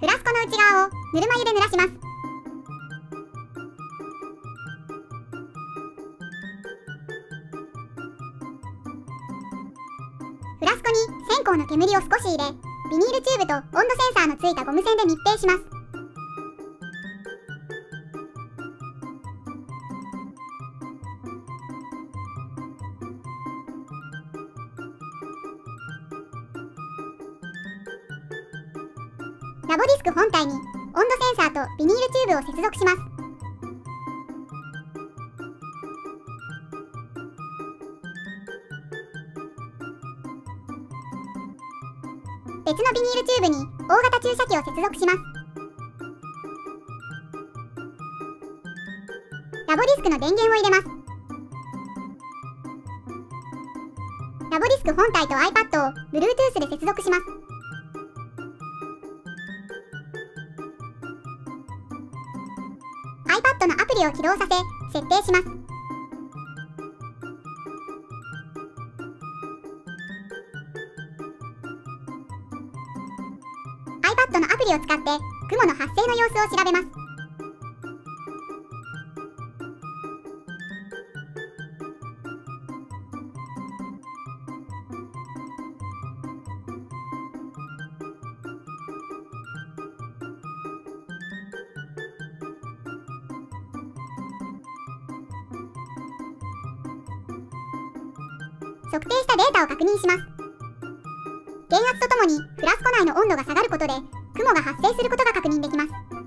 フラスコの内側をぬるま湯で濡らします。フラスコに線香の煙を少し入れビニールチューブと温度センサーのついたゴム栓で密閉します。ラボディスク本体に温度センサーとビニールチューブを接続します。別のビニールチューブに大型注射器を接続します。ラボディスクの電源を入れます。ラボディスク本体と iPad を Bluetooth で接続します。iPad のアプリを起動させ設定します「iPad のアプリを使って雲の発生の様子を調べます。測定したデータを確認します。電圧とともにフラスコ内の温度が下がることで雲が発生することが確認できます。